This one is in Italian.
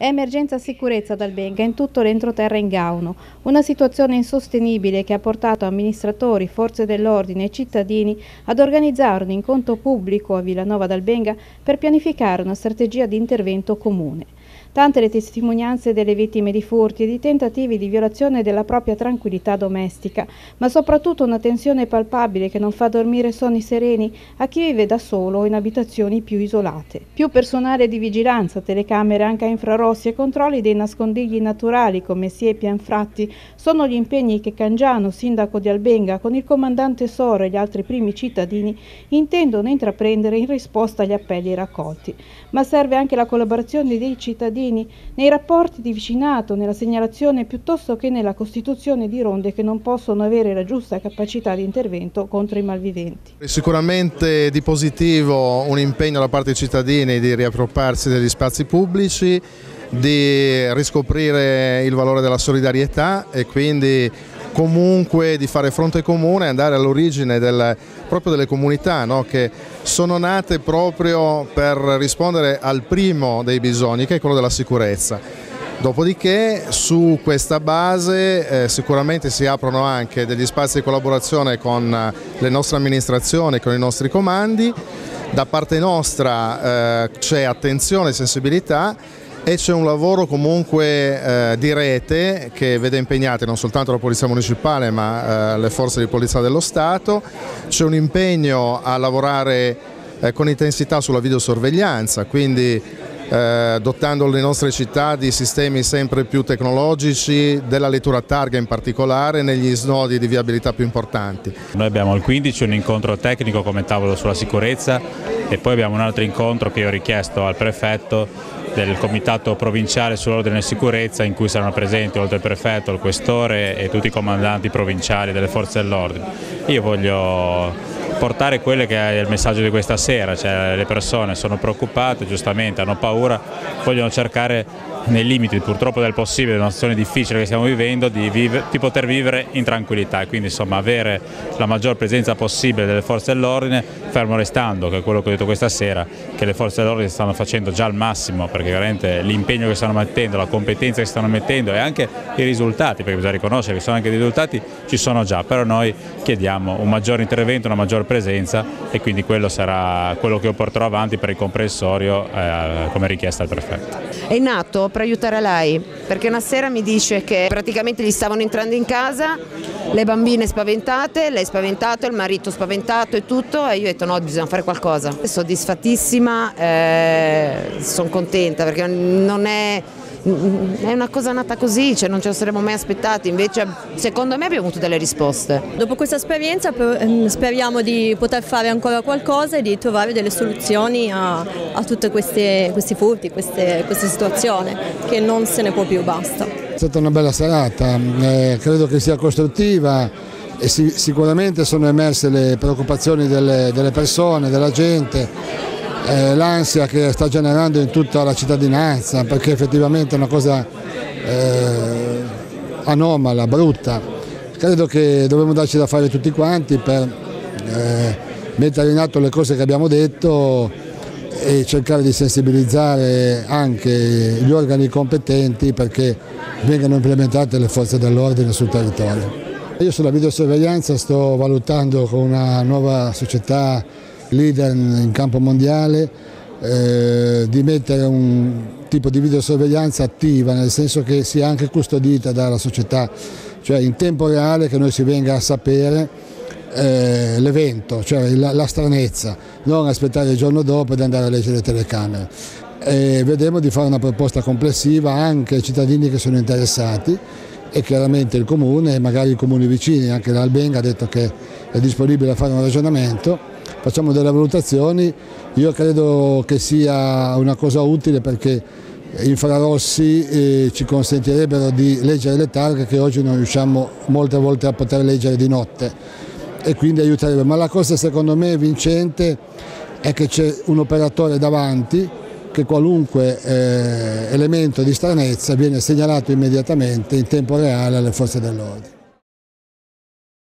Emergenza sicurezza dal Benga in tutto l'entroterra in Gauno, una situazione insostenibile che ha portato amministratori, forze dell'ordine e cittadini ad organizzare un incontro pubblico a Villanova dal Benga per pianificare una strategia di intervento comune. Tante le testimonianze delle vittime di furti e di tentativi di violazione della propria tranquillità domestica, ma soprattutto una tensione palpabile che non fa dormire sonni sereni a chi vive da solo in abitazioni più isolate. Più personale di vigilanza, telecamere anche a infrarossi e controlli dei nascondigli naturali come siepi e anfratti sono gli impegni che Cangiano, sindaco di Albenga, con il comandante Soro e gli altri primi cittadini intendono intraprendere in risposta agli appelli raccolti. Ma serve anche la collaborazione dei cittadini cittadini nei rapporti di vicinato, nella segnalazione piuttosto che nella costituzione di ronde che non possono avere la giusta capacità di intervento contro i malviventi. Sicuramente di positivo un impegno da parte dei cittadini di riappropriarsi degli spazi pubblici, di riscoprire il valore della solidarietà e quindi comunque di fare fronte comune e andare all'origine del, proprio delle comunità no? che sono nate proprio per rispondere al primo dei bisogni che è quello della sicurezza. Dopodiché su questa base eh, sicuramente si aprono anche degli spazi di collaborazione con le nostre amministrazioni, con i nostri comandi, da parte nostra eh, c'è attenzione e sensibilità e c'è un lavoro comunque eh, di rete che vede impegnate non soltanto la Polizia Municipale ma eh, le forze di Polizia dello Stato, c'è un impegno a lavorare eh, con intensità sulla videosorveglianza, quindi eh, dotando le nostre città di sistemi sempre più tecnologici, della lettura targa in particolare, negli snodi di viabilità più importanti. Noi abbiamo il 15 un incontro tecnico come tavolo sulla sicurezza e poi abbiamo un altro incontro che ho richiesto al prefetto del Comitato Provinciale sull'Ordine e Sicurezza in cui saranno presenti oltre il prefetto, il questore e tutti i comandanti provinciali delle forze dell'ordine. Io voglio portare quello che è il messaggio di questa sera, cioè le persone sono preoccupate, giustamente hanno paura, vogliono cercare nei limiti purtroppo del possibile, una situazione difficile che stiamo vivendo, di, vive, di, poter vivere in tranquillità e quindi insomma avere la maggior presenza possibile delle forze dell'ordine, fermo restando, che è quello che ho detto questa sera, che le forze dell'ordine stanno facendo già al massimo perché veramente l'impegno che stanno mettendo, la competenza che stanno mettendo e anche i risultati, perché bisogna riconoscere che sono anche dei risultati, ci sono già, però noi chiediamo un maggior intervento, una maggior presenza e quindi quello sarà quello che io porterò avanti per il comprensorio eh, come richiesta al prefetto. È nato per aiutare lei, perché una sera mi dice che praticamente gli stavano entrando in casa, le bambine spaventate, lei spaventato, il marito spaventato e tutto e io ho detto no, bisogna fare qualcosa. Soddisfattissima, eh, sono contenta perché non è è una cosa nata così, cioè non ce lo saremmo mai aspettati, invece secondo me abbiamo avuto delle risposte. Dopo questa esperienza ehm, speriamo di poter fare ancora qualcosa e di trovare delle soluzioni a, a tutti questi furti, queste, queste situazioni, che non se ne può più, basta. È stata una bella serata, eh, credo che sia costruttiva e si, sicuramente sono emerse le preoccupazioni delle, delle persone, della gente eh, l'ansia che sta generando in tutta la cittadinanza perché effettivamente è una cosa eh, anomala, brutta. Credo che dovremmo darci da fare tutti quanti per eh, mettere in atto le cose che abbiamo detto e cercare di sensibilizzare anche gli organi competenti perché vengano implementate le forze dell'ordine sul territorio. Io sulla videosorveglianza sto valutando con una nuova società leader in campo mondiale, eh, di mettere un tipo di videosorveglianza attiva, nel senso che sia anche custodita dalla società, cioè in tempo reale che noi si venga a sapere eh, l'evento, cioè la, la, stranezza, non aspettare il giorno dopo ed andare a leggere le telecamere. E vedremo di fare una proposta complessiva anche ai cittadini che sono interessati e chiaramente il comune e magari i comuni vicini, anche l'Albenga ha detto che è disponibile a fare un ragionamento facciamo delle valutazioni, io credo che sia una cosa utile perché infrarossi eh, ci consentirebbero di leggere le targhe che oggi non riusciamo molte volte a poter leggere di notte e quindi aiuterebbe, ma la cosa secondo me vincente è che c'è un operatore davanti che qualunque eh, elemento di stranezza viene segnalato immediatamente in tempo reale alle forze dell'ordine.